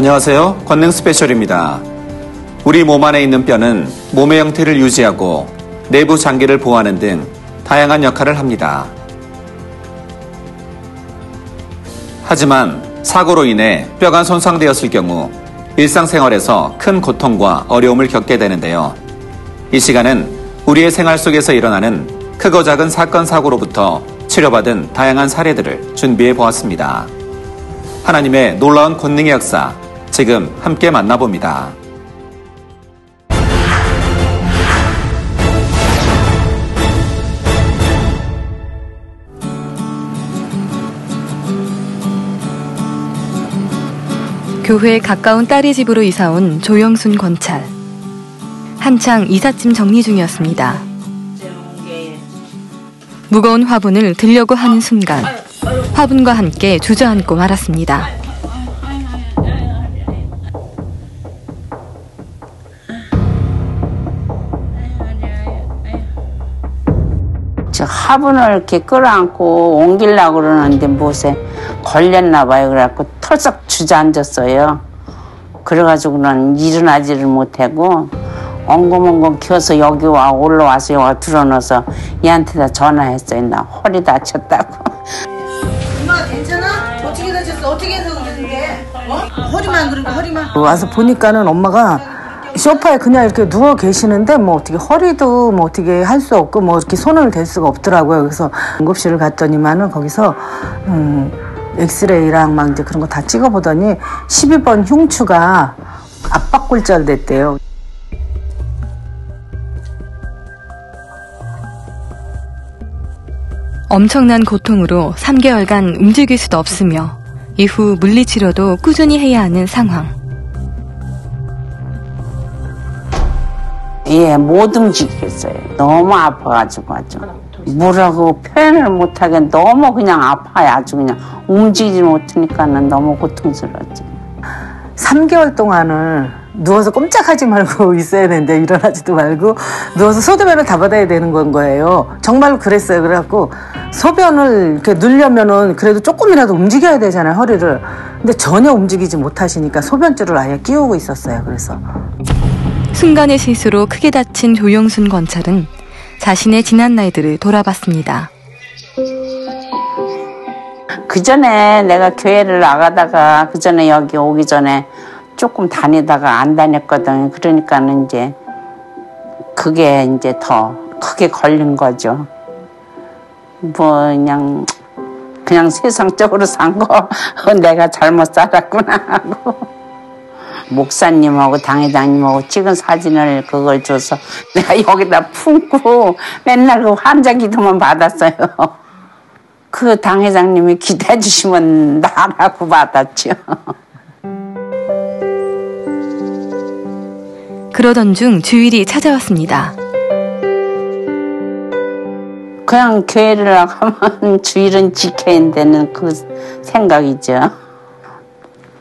안녕하세요. 권능 스페셜입니다. 우리 몸 안에 있는 뼈는 몸의 형태를 유지하고 내부 장기를 보호하는 등 다양한 역할을 합니다. 하지만 사고로 인해 뼈가 손상되었을 경우 일상생활에서 큰 고통과 어려움을 겪게 되는데요. 이 시간은 우리의 생활 속에서 일어나는 크고 작은 사건 사고로부터 치료받은 다양한 사례들을 준비해 보았습니다. 하나님의 놀라운 권능의 역사 지금 함께 만나봅니다. 교회에 가까운 딸의 집으로 이사 온 조영순 권찰. 한창 이삿짐 정리 중이었습니다. 무거운 화분을 들려고 하는 순간 화분과 함께 주저앉고 말았습니다. 저 화분을 이렇게 끌어안고 옮기려고 그러는데 무엇에 걸렸나 봐요. 그래갖고 털썩 주저앉았어요. 그래가지고는 일어나지를 못하고 엉금엉금 키워서 여기 와 올라와서 여기 들어넣어서 얘한테 다 전화했어요. 나 허리 다쳤다고. 엄마 괜찮아? 어떻게 다쳤어? 어떻게 해서 그러는데? 어? 허리만 그러고 허리만. 와서 보니까는 엄마가 소파에 그냥 이렇게 누워 계시는데 뭐 어떻게 허리도 뭐 어떻게 할 수 없고 뭐 이렇게 손을 댈 수가 없더라고요. 그래서 응급실을 갔더니만은 거기서 음 엑스레이랑 막 이제 그런 거 다 찍어보더니 12번 흉추가 압박골절 됐대요. 엄청난 고통으로 3개월간 움직일 수도 없으며 이후 물리치료도 꾸준히 해야 하는 상황. 예, 못 움직이겠어요. 너무 아파가지고 아주. 뭐라고 표현을 못하게 너무 그냥 아파요. 아주 그냥 움직이지 못하니까는 너무 고통스러웠지. 3개월 동안을 누워서 꼼짝하지 말고 있어야 되는데 일어나지도 말고 누워서 소변을 다 받아야 되는 건 거예요. 정말로 그랬어요. 그래갖고 소변을 이렇게 넣으려면은 그래도 조금이라도 움직여야 되잖아요. 허리를. 근데 전혀 움직이지 못하시니까 소변줄을 아예 끼우고 있었어요. 그래서. 순간의 실수로 크게 다친 조영순 권찰은 자신의 지난 날들을 돌아봤습니다. 그 전에 내가 교회를 나가다가 그 전에 여기 오기 전에 조금 다니다가 안 다녔거든. 그러니까는 이제 그게 이제 더 크게 걸린 거죠. 뭐 그냥 그냥 세상적으로 산 거 내가 잘못 살았구나 하고 목사님하고 당회장님하고 찍은 사진을 그걸 줘서 내가 여기다 품고 맨날 그 환자 기도만 받았어요. 그 당회장님이 기대해 주시면 나라고 받았죠. 그러던 중 주일이 찾아왔습니다. 그냥 교회를 나가면 주일은 지켜야 되는 그 생각이죠.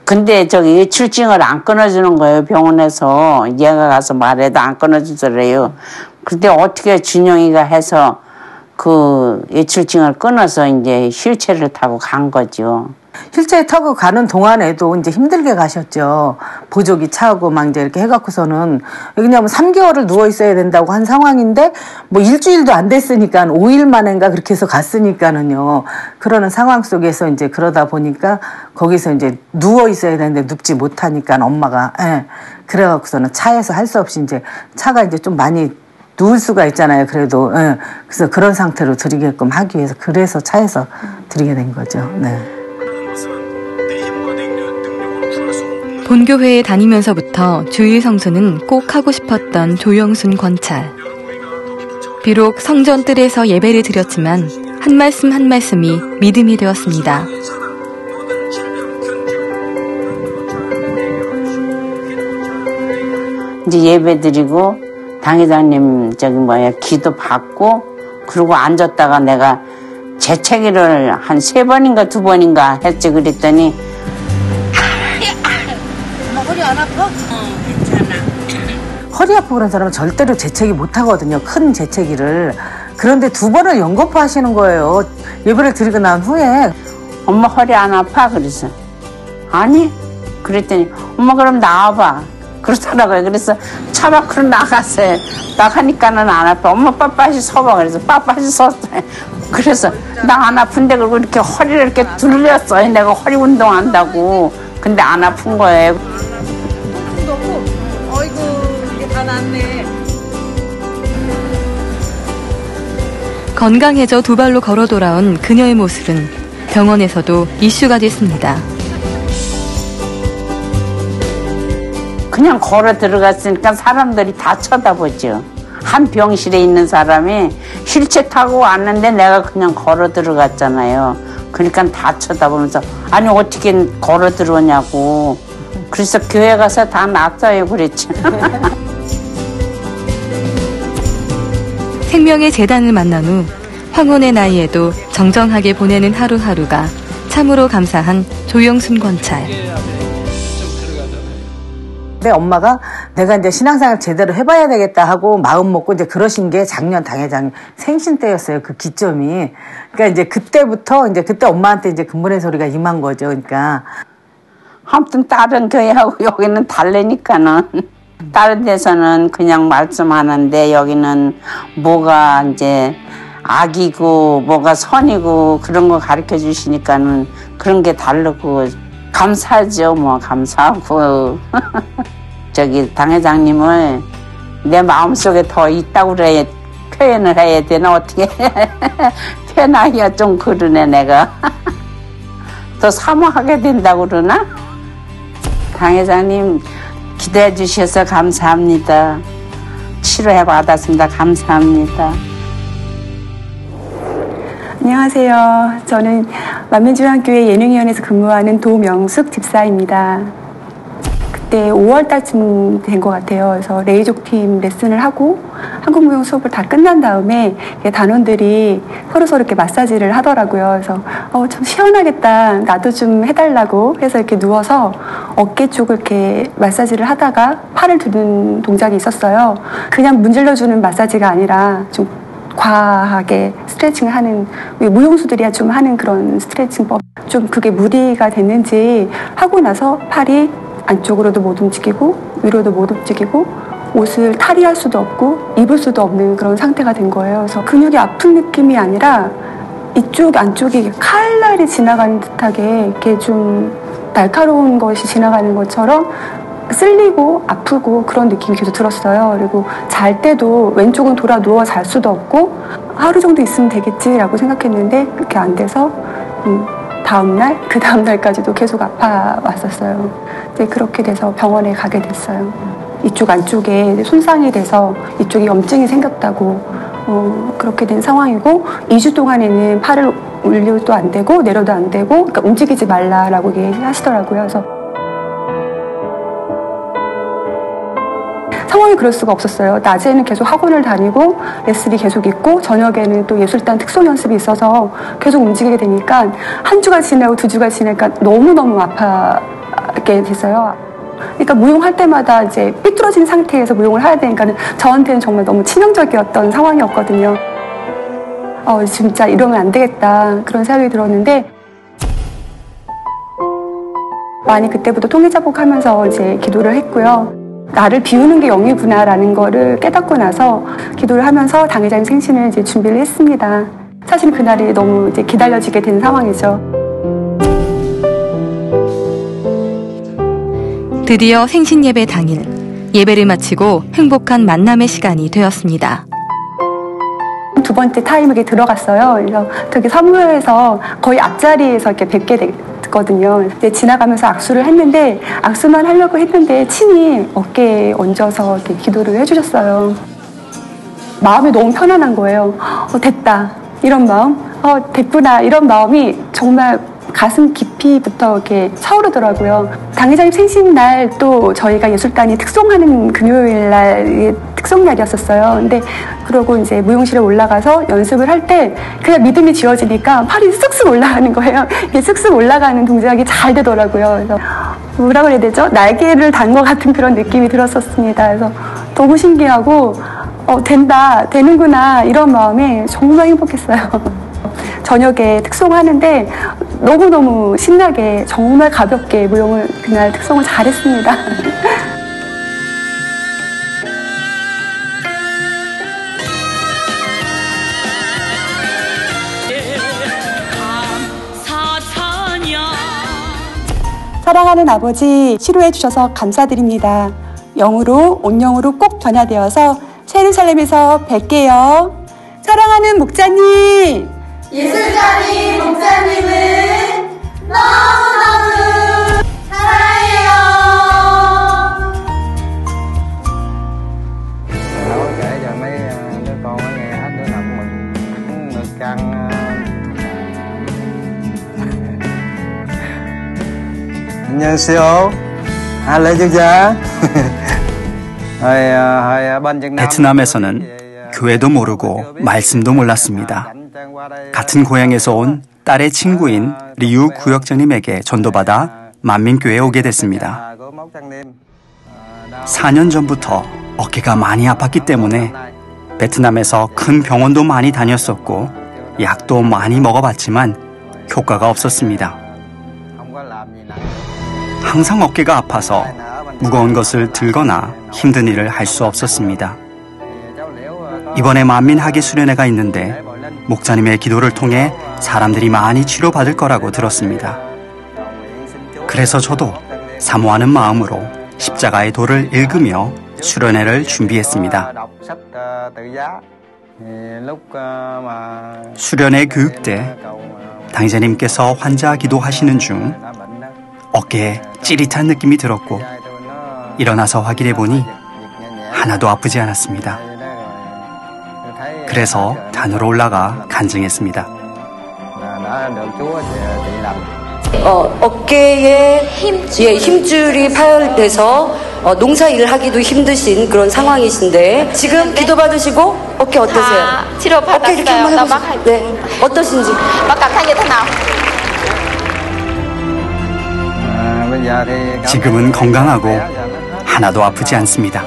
근데 저기 외출증을 안 끊어주는 거예요 병원에서 얘가 가서 말해도 안 끊어주더래요. 근데 어떻게 준영이가 해서 그 외출증을 끊어서 이제 휠체어를 타고 간 거죠. 휠체어 타고 가는 동안에도 이제 힘들게 가셨죠. 보조기 차고 막 이제 이렇게 해갖고서는 왜냐면 3개월을 누워 있어야 된다고 한 상황인데 뭐 일주일도 안 됐으니까 5일 만인가 그렇게 해서 갔으니까는요. 그러는 상황 속에서 이제 그러다 보니까 거기서 이제 누워 있어야 되는데 눕지 못하니까 엄마가 예. 그래갖고서는 차에서 할 수 없이 이제 차가 이제 좀 많이 누울 수가 있잖아요. 그래도 예. 그래서 그런 상태로 드리게끔 하기 위해서 그래서 차에서 드리게 된 거죠. 네. 본교회에 다니면서부터 주일 성수는 꼭 하고 싶었던 조영순 권찰. 비록 성전 뜰에서 예배를 드렸지만 한 말씀 한 말씀이 믿음이 되었습니다. 이제 예배 드리고 당회장님 저기 뭐야 기도 받고 그러고 앉았다가 내가 재채기를 한 세 번인가 두 번인가 했지 그랬더니 엄마 허리 안 아파? 허리 아프고 그런 사람은 절대로 재채기 못 하거든요. 큰 재채기를. 그런데 두 번을 연거푸 하시는 거예요. 예배를 드리고 난 후에 엄마 허리 안 아파 그래서 아니 그랬더니 엄마 그럼 나와봐. 그렇더라고요. 그래서 차 밖으로 나갔어요. 나가니까는 안 아파. 엄마 빳빳이 서봐. 그래서 빳빳이 섰어요. 그래서 나 안 아픈데 그리고 이렇게 허리를 이렇게 둘렸어요. 내가 허리 운동한다고. 근데 안 아픈 거예요. 어이구 이게 다 낫네 건강해져 두 발로 걸어 돌아온 그녀의 모습은 병원에서도 이슈가 됐습니다. 그냥 걸어 들어갔으니까 사람들이 다 쳐다보죠. 한 병실에 있는 사람이 휠체 타고 왔는데 내가 그냥 걸어 들어갔잖아요. 그러니까 다 쳐다보면서 아니 어떻게 걸어 들어오냐고. 그래서 교회 가서 다 놨어요 그랬죠. 생명의 재단을 만난 후 황혼의 나이에도 정정하게 보내는 하루하루가 참으로 감사한 조영순 권찰. 근데 엄마가 내가 이제 신앙생활 제대로 해봐야 되겠다 하고 마음 먹고 이제 그러신 게 작년 당회장 생신 때였어요. 그 기점이. 그러니까 이제 그때부터 이제 그때 엄마한테 이제 근본의 소리가 임한 거죠. 그러니까 아무튼 다른 교회하고 여기는 다르니까는 다른 데서는 그냥 말씀하는데 여기는 뭐가 이제 악이고 뭐가 선이고 그런 거 가르쳐 주시니까는 그런 게 다르고 감사하죠 뭐 감사하고 저기 당회장님을 내 마음속에 더 있다고 그래 표현을 해야 되나 어떻게 표현하기가 좀 그러네 내가 더 사모하게 된다고 그러나 당 회장님 기대해 주셔서 감사합니다. 치료해 받았습니다. 감사합니다. 안녕하세요. 저는 만면중앙교회 예능위원회에서 근무하는 도명숙 집사입니다. 그때 5월 달쯤 된 것 같아요. 그래서 레이족 팀 레슨을 하고 한국무용 수업을 다 끝난 다음에 단원들이 서로 서로 이렇게 마사지를 하더라고요. 그래서 어, 좀 시원하겠다. 나도 좀 해달라고 해서 이렇게 누워서 어깨 쪽을 이렇게 마사지를 하다가 팔을 두는 동작이 있었어요. 그냥 문질러주는 마사지가 아니라 좀 과하게 스트레칭을 하는 무용수들이야 좀 하는 그런 스트레칭법 좀 그게 무리가 됐는지 하고 나서 팔이 안쪽으로도 못 움직이고 위로도 못 움직이고 옷을 탈의할 수도 없고 입을 수도 없는 그런 상태가 된 거예요. 그래서 근육이 아픈 느낌이 아니라 이쪽 안쪽이 칼날이 지나가는 듯하게 이렇게 좀 날카로운 것이 지나가는 것처럼 쓸리고 아프고 그런 느낌이 계속 들었어요. 그리고 잘 때도 왼쪽은 돌아 누워 잘 수도 없고 하루 정도 있으면 되겠지라고 생각했는데 그렇게 안 돼서 음, 다음날 그 다음날까지도 계속 아파 왔었어요. 이제 그렇게 돼서 병원에 가게 됐어요. 이쪽 안쪽에 손상이 돼서 이쪽에 염증이 생겼다고 어, 그렇게 된 상황이고 2주 동안에는 팔을 올려도 안 되고 내려도 안 되고 그러니까 움직이지 말라라고 얘기하시더라고요. 그래서 상황이 그럴 수가 없었어요. 낮에는 계속 학원을 다니고 레슨이 계속 있고 저녁에는 또 예술단 특송 연습이 있어서 계속 움직이게 되니까 한 주가 지나고 두 주가 지나니까 너무너무 아파게 됐어요. 그러니까 무용할 때마다 이제 삐뚤어진 상태에서 무용을 해야 되니까는 저한테는 정말 너무 치명적이었던 상황이었거든요. 어, 진짜 이러면 안 되겠다. 그런 생각이 들었는데 많이 그때부터 통일자복 하면서 이제 기도를 했고요. 나를 비우는 게 영이구나라는 거를 깨닫고 나서 기도를 하면서 당회장 생신을 이제 준비를 했습니다. 사실 그날이 너무 이제 기다려지게 된 상황이죠. 드디어 생신 예배 당일 예배를 마치고 행복한 만남의 시간이 되었습니다. 두 번째 타임에 들어갔어요. 그래서 되게 사무회에서 거의 앞자리에서 이렇게 뵙게 됐 거든요. 이제 지나가면서 악수를 했는데 악수만 하려고 했는데 친히 어깨에 얹어서 이렇게 기도를 해주셨어요. 마음이 너무 편안한 거예요. 어, 됐다. 이런 마음. 어, 됐구나. 이런 마음이 정말 가슴 깊이부터 이렇게 차오르더라고요. 당회장님 생신 날 또 저희가 예술단이 특송하는 금요일 날 특송날이었었어요. 근데 그러고 이제 무용실에 올라가서 연습을 할 때 그냥 믿음이 지어지니까 팔이 쓱쓱 올라가는 거예요. 이게 쓱쓱 올라가는 동작이 잘 되더라고요. 그래서 뭐라 그래야 되죠? 날개를 단 것 같은 그런 느낌이 들었었습니다. 그래서 너무 신기하고 어, 된다, 되는구나 이런 마음에 정말 행복했어요. 저녁에 특송하는데 너무너무 신나게 정말 가볍게 무용을 그날 특성을 잘했습니다. 사랑하는 아버지 치료해 주셔서 감사드립니다. 영으로 온영으로 꼭 변화되어서 세르살렘에서 뵐게요. 사랑하는 목자님. 예술가님 목사님은 너무너무 안녕하세요. 알레주자. 베트남에서는 교회도 모르고 말씀도 몰랐습니다. 같은 고향에서 온 딸의 친구인 리우 구역장님에게 전도받아 만민교회에 오게 됐습니다. 4년 전부터 어깨가 많이 아팠기 때문에 베트남에서 큰 병원도 많이 다녔었고 약도 많이 먹어봤지만 효과가 없었습니다. 항상 어깨가 아파서 무거운 것을 들거나 힘든 일을 할 수 없었습니다. 이번에 만민학위 수련회가 있는데 목사님의 기도를 통해 사람들이 많이 치료받을 거라고 들었습니다. 그래서 저도 사모하는 마음으로 십자가의 도를 읽으며 수련회를 준비했습니다. 수련회 교육 때 당자님께서 환자 기도하시는 중 어깨에 찌릿한 느낌이 들었고 일어나서 확인해 보니 하나도 아프지 않았습니다. 그래서 단으로 올라가 간증했습니다. 어, 어깨에 힘, 예, 힘줄이 파열돼서 어, 농사 일을 하기도 힘드신 그런 상황이신데 지금 기도 받으시고 어깨 어떠세요? 치료 어깨 이렇게 한번 받았어요. 해보세요. 네, 어떠신지. 바깥한 게 나와. 지금은 건강하고 하나도 아프지 않습니다.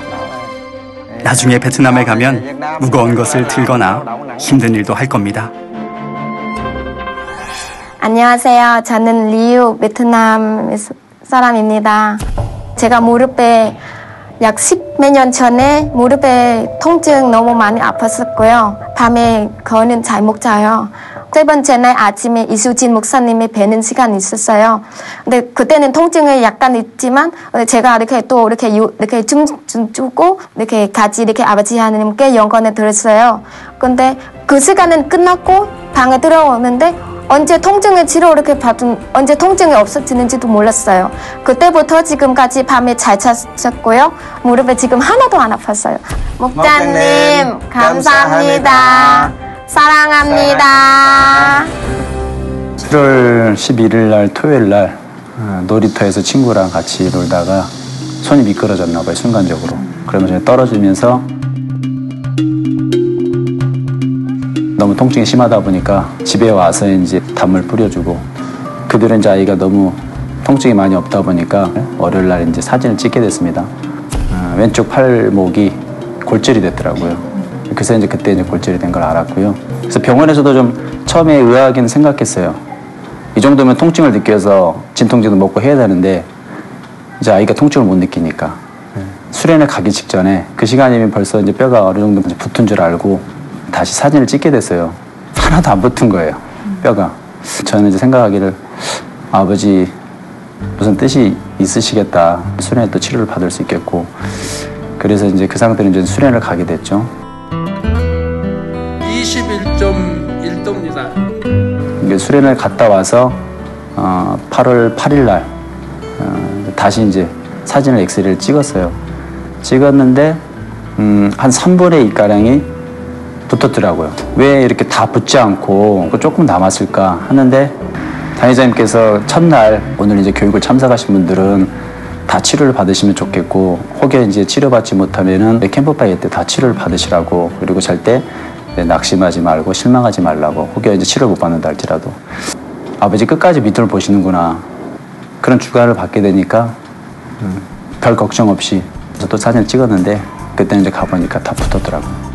나중에 베트남에 가면 무거운 것을 들거나 힘든 일도 할 겁니다. 안녕하세요. 저는 리우 베트남 사람입니다. 제가 무릎에 약 10몇 년 전에 무릎에 통증 너무 많이 아팠었고요. 밤에 거는 잘 못 자요. 세 번째 날 아침에 이수진 목사님이 뵈는 시간이 있었어요. 근데 그때는 통증이 약간 있지만 제가 이렇게 또 이렇게 유- 이렇게 춤추고 이렇게 같이 이렇게 아버지 하나님께 영광을 들었어요. 근데 그 시간은 끝났고 방에 들어오는데 언제 통증의 치료 이렇게 받은 언제 통증이 없어지는지도 몰랐어요. 그때부터 지금까지 밤에 잘 잤었고요. 무릎에 지금 하나도 안 아팠어요. 목자님 감사합니다. 사 랑합니다. 7월 11일 날 토요일 날 어, 놀이터에서 친구랑 같이 놀다가 손이 미끄러졌나 봐요 순간적으로 그러면서 떨어지면서 너무 통증이 심하다 보니까 집에 와서 이제 담을 뿌려주고 그 뒤로 이제 아이가 너무 통증이 많이 없다 보니까 월요일 날 이제 사진을 찍게 됐습니다. 어, 왼쪽 팔목이 골절이 됐더라고요. 그래서 이제 그때 이제 골절이 된 걸 알았고요. 그래서 병원에서도 좀 처음에 의아하긴 생각했어요. 이 정도면 통증을 느껴서 진통제도 먹고 해야 되는데 이제 아이가 통증을 못 느끼니까 수련회 가기 직전에 그 시간이면 벌써 이제 뼈가 어느 정도 붙은 줄 알고 다시 사진을 찍게 됐어요. 하나도 안 붙은 거예요. 뼈가. 저는 이제 생각하기를 아버지 무슨 뜻이 있으시겠다. 수련회 또 치료를 받을 수 있겠고. 그래서 이제 그 상태로 이제 수련을 가게 됐죠. 21.1도입니다. 이게 수련을 갔다 와서 어, 8월 8일 날 어, 다시 이제 사진을 엑스레이를 찍었어요. 찍었는데 음, 한 3분의 2 가량이 붙었더라고요. 왜 이렇게 다 붙지 않고 조금 남았을까 하는데 단위자님께서 첫날 오늘 이제 교육을 참석하신 분들은 다 치료를 받으시면 좋겠고 혹여 이제 치료받지 못하면은 캠프파이어 때 다 치료를 받으시라고 그리고 잘 때 낙심하지 말고 실망하지 말라고 혹여 이제 치료 못 받는다 할지라도 아버지 끝까지 믿음을 보시는구나 그런 주관을 받게 되니까 음, 별 걱정 없이 그래서 또 사진을 찍었는데 그때 이제 가보니까 다 붙었더라고요.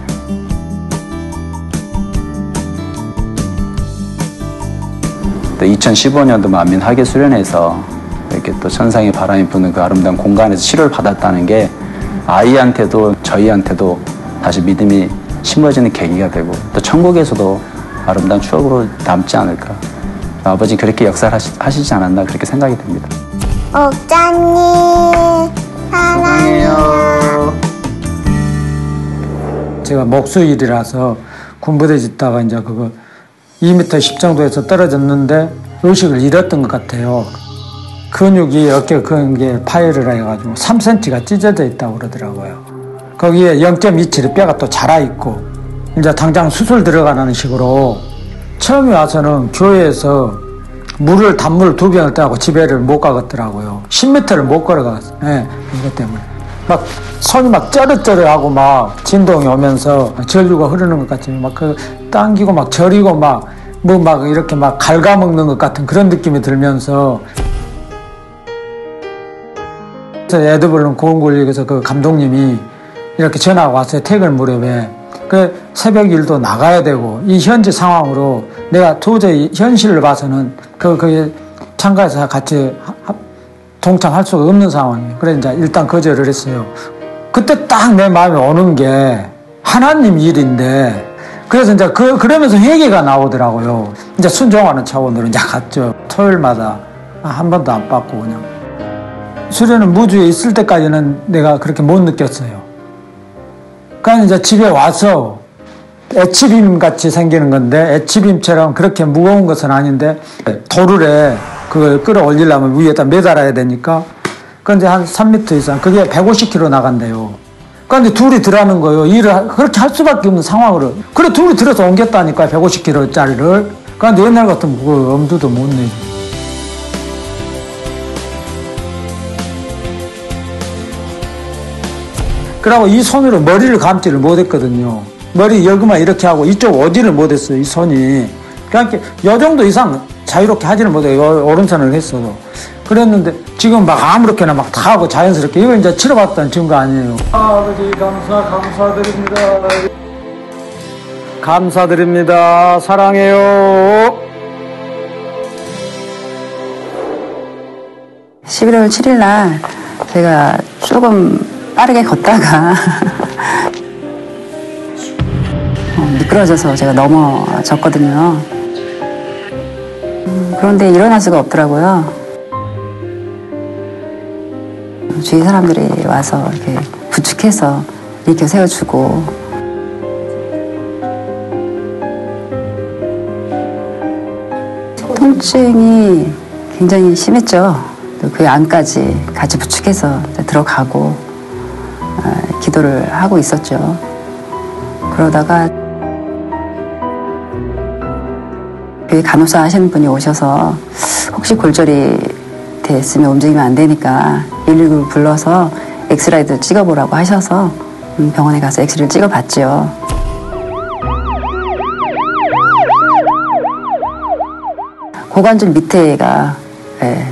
또 2015년도 만민 학예 수련회에서 이렇게 또 천상의 바람이 부는 그 아름다운 공간에서 치료를 받았다는 게 아이한테도 저희한테도 다시 믿음이 심어지는 계기가 되고 또 천국에서도 아름다운 추억으로 남지 않을까. 아버지 그렇게 역사를 하시, 하시지 않았나 그렇게 생각이 됩니다. 목자님 사랑해요. 제가 목수일이라서 군부대 짓다가 이제 그거 2m 10 정도에서 떨어졌는데 의식을 잃었던 것 같아요. 근육이 어깨 근육에 파열을 해가지고 3cm가 찢어져 있다고 그러더라고요. 거기에 0.27의 뼈가 또 자라 있고 이제 당장 수술 들어가는 식으로 처음에 와서는 교회에서 물을 단물 두 병을 따고 집에를 못 가겠더라고요. 10m를 못 걸어갔어요. 예, 이것 때문에. 막 손이 막 쩌르쩌르하고 막 진동이 오면서 전류가 흐르는 것 같이 막그 당기고 막 저리고 막 뭐 막 이렇게 막 갉아먹는 것 같은 그런 느낌이 들면서 에드벌룬 고흥골릭에서 그 감독님이 이렇게 전화가 왔어요. 퇴근 무렵에. 그 새벽 일도 나가야 되고 이 현지 상황으로 내가 도저히 현실을 봐서는 그, 그 참가해서 같이 하- 동참할 수가 없는 상황이에요. 그래 이제 일단 거절을 했어요. 그때 딱 내 마음에 오는 게 하나님 일인데 그래서 이제 그, 그러면서 회개가 나오더라고요. 이제 순종하는 차원으로 이제 갔죠. 토요일마다 한 번도 안 빠고 그냥. 수련은 무주에 있을 때까지는 내가 그렇게 못 느꼈어요. 그러니까 이제 집에 와서 애치빔 같이 생기는 건데 애치빔처럼 그렇게 무거운 것은 아닌데 도르래 그걸 끌어올리려면 위에다 매달아야 되니까 그런데 한 3m 이상 그게 150kg 나간대요. 그런데 둘이 들어가는 거예요. 일을 하- 그렇게 할 수밖에 없는 상황으로. 그래 둘이 들어서 옮겼다니까 150kg짜리를. 그런데 옛날 같으면 그 엄두도 못 내지. 그러고 이 손으로 머리를 감지를 못했거든요. 머리 여기만 이렇게 하고 이쪽 어디를 못했어요. 이 손이. 그러니까 요 정도 이상 자유롭게 하지는 못해요. 요- 오른손을 했어도. 그랬는데 지금 막 아무렇게나 막 다 하고 자연스럽게 이거 이제 치러봤다는 증거 아니에요. 아버지 감사 감사드립니다. 감사드립니다. 사랑해요. 11월 7일 날 제가 조금 빠르게 걷다가 어, 미끄러져서 제가 넘어졌거든요. 음, 그런데 일어날 수가 없더라고요. 주위 사람들이 와서 이렇게 부축해서 일으켜 세워주고 통증이 굉장히 심했죠. 또그 안까지 같이 부축해서 들어가고 어, 기도를 하고 있었죠. 그러다가 교회 간호사 하시는 분이 오셔서 혹시 골절이 됐으면 움직이면 안 되니까 119를 불러서 엑스라이도 찍어보라고 하셔서 음, 병원에 가서 엑스레이를 찍어봤죠. 고관절 밑에가 예,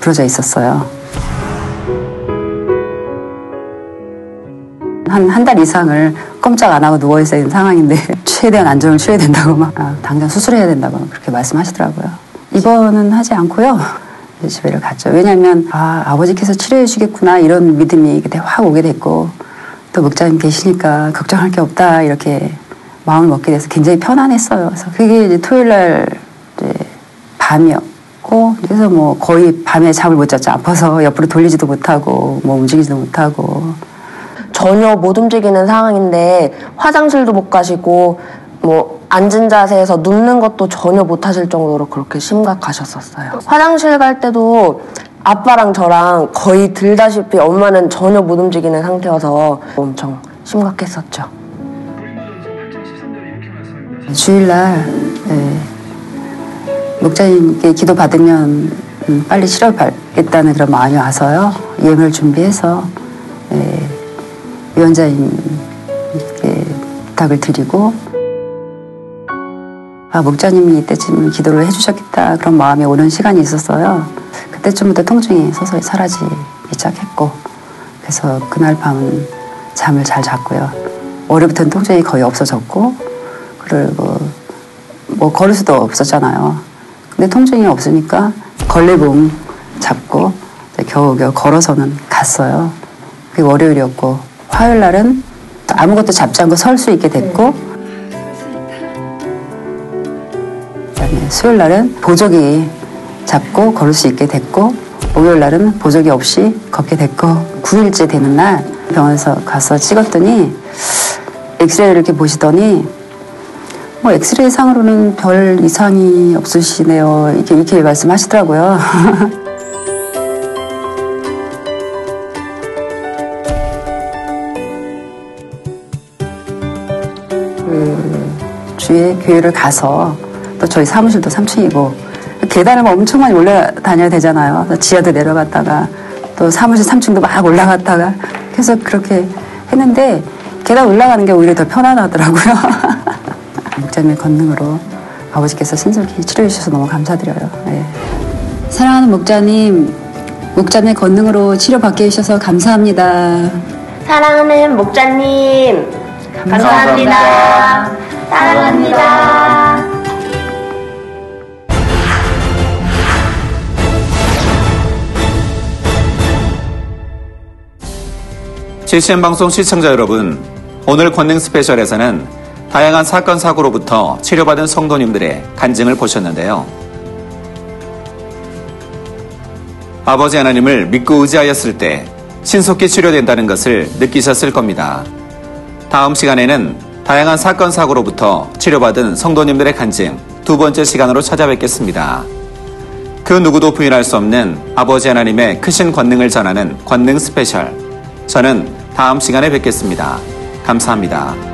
부러져 있었어요. 한 한 달 이상을 꼼짝 안 하고 누워 있어야 되는 상황인데 최대한 안정을 취해야 된다고 막 아, 당장 수술해야 된다고 그렇게 말씀하시더라고요. 입원은 하지 않고요. 집에를 갔죠. 왜냐하면 아 아버지께서 치료해 주겠구나 이런 믿음이 확 오게 됐고 또 목자님 계시니까 걱정할 게 없다 이렇게 마음을 먹게 돼서 굉장히 편안했어요. 그래서 그게 이제 토요일 날 밤이었고 그래서 뭐 거의 밤에 잠을 못 잤죠. 아파서 옆으로 돌리지도 못하고 뭐 움직이지도 못하고 전혀 못 움직이는 상황인데 화장실도 못 가시고 뭐 앉은 자세에서 눕는 것도 전혀 못 하실 정도로 그렇게 심각하셨었어요. 화장실 갈 때도 아빠랑 저랑 거의 들다시피 엄마는 전혀 못 움직이는 상태여서 엄청 심각했었죠. 주일날 예, 목자님께 기도 받으면 음, 빨리 치료받겠다는 그런 마음이 와서요 예물 준비해서 예, 위원장님께 부탁을 드리고 아 목자님이 이때쯤 기도를 해주셨겠다 그런 마음이 오는 시간이 있었어요 그때쯤부터 통증이 서서히 사라지기 시작했고 그래서 그날 밤은 잠을 잘 잤고요 월요일부터는 통증이 거의 없어졌고 그리고 뭐 걸을 수도 없었잖아요. 근데 통증이 없으니까 걸레봉 잡고 겨우겨우 걸어서는 갔어요. 그게 월요일이었고 화요일 날은 아무것도 잡지 않고 설 수 있게 됐고 그다음에 수요일 날은 보조기 잡고 걸을 수 있게 됐고 목요일 날은 보조기 없이 걷게 됐고 9일째 되는 날 병원에서 가서 찍었더니 엑스레이를 이렇게 보시더니 뭐 엑스레이 상으로는 별 이상이 없으시네요. 이렇게 이렇게 말씀하시더라고요. 교회를 가서 또 저희 사무실도 3층이고 계단을 엄청 많이 올라다녀야 되잖아요. 지하도 내려갔다가 또 사무실 3층도 막 올라갔다가 계속 그렇게 했는데 계단 올라가는 게 오히려 더 편안하더라고요. 목자님의 권능으로 아버지께서 신속히 치료해 주셔서 너무 감사드려요. 네. 사랑하는 목자님, 목자님의 권능으로 치료받게 해주셔서 감사합니다. 사랑하는 목자님, 감사합니다. 사 랑합니다. CCM 방송 시청자 여러분, 오늘 권능 스페셜에서는 다양한 사건 사고로부터 치료받은 성도님들의 간증을 보셨는데요. 아버지 하나님을 믿고 의지하였을 때 신속히 치료된다는 것을 느끼셨을 겁니다. 다음 시간에는 다양한 사건 사고로부터 치료받은 성도님들의 간증 두 번째 시간으로 찾아뵙겠습니다. 그 누구도 부인할 수 없는 아버지 하나님의 크신 권능을 전하는 권능 스페셜. 저는 다음 시간에 뵙겠습니다. 감사합니다.